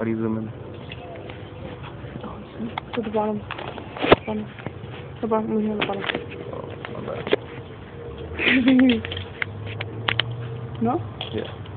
How do you zoom in? To the bottom. Bottom. The bottom. We have the bottom. Oh, my bad. no? Yeah.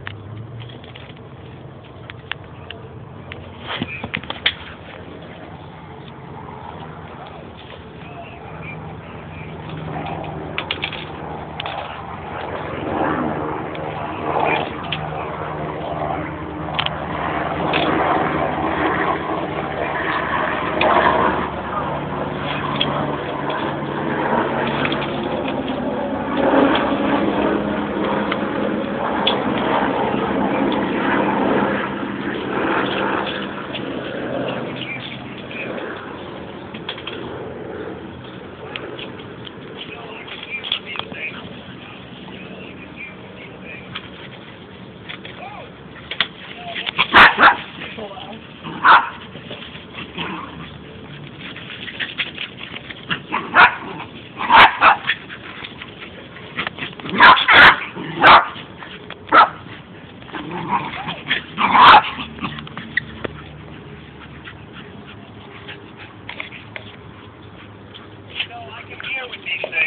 Thanks,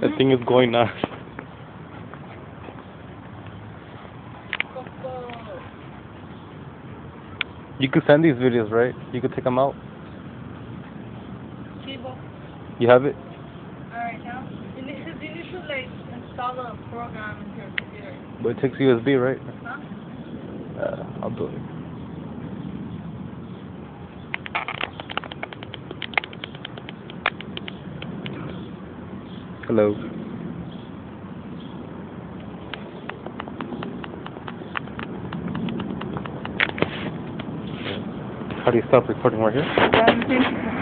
that thing is going now. You could send these videos, right? You could take them out. Cable. You have it? Alright, now you need, to, you need to like install a program into your computer. But it takes USB, right? Huh? Uh, I'll do it. Hello. How do you stop recording right here?